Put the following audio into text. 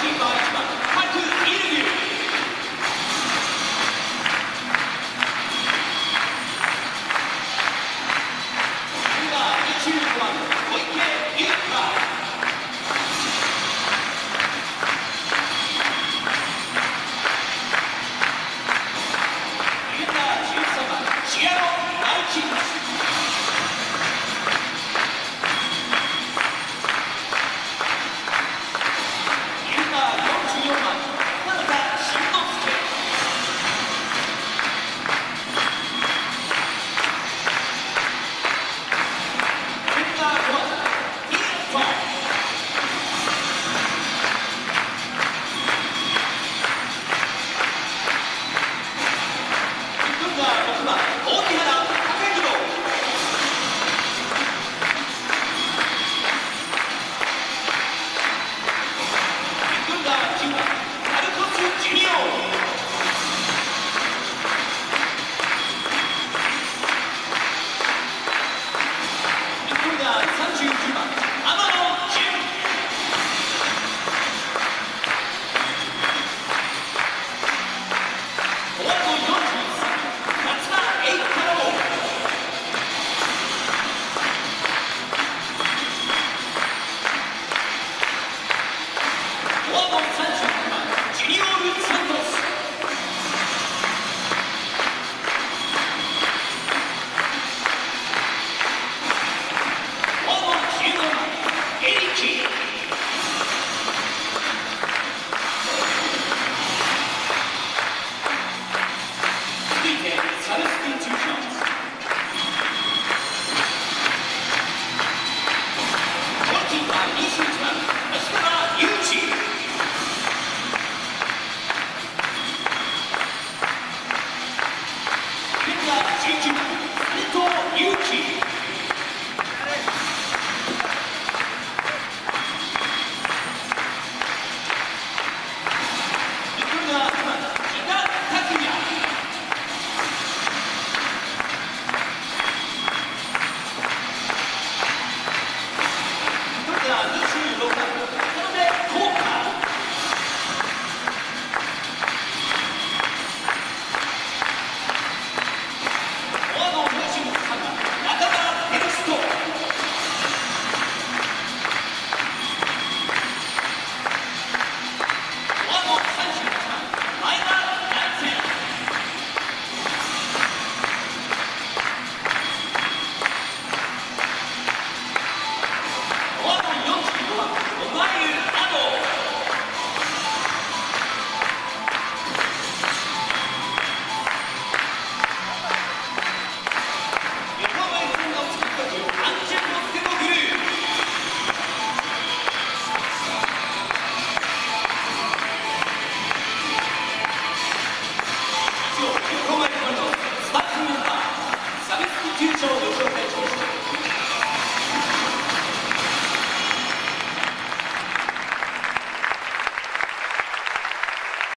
keep on.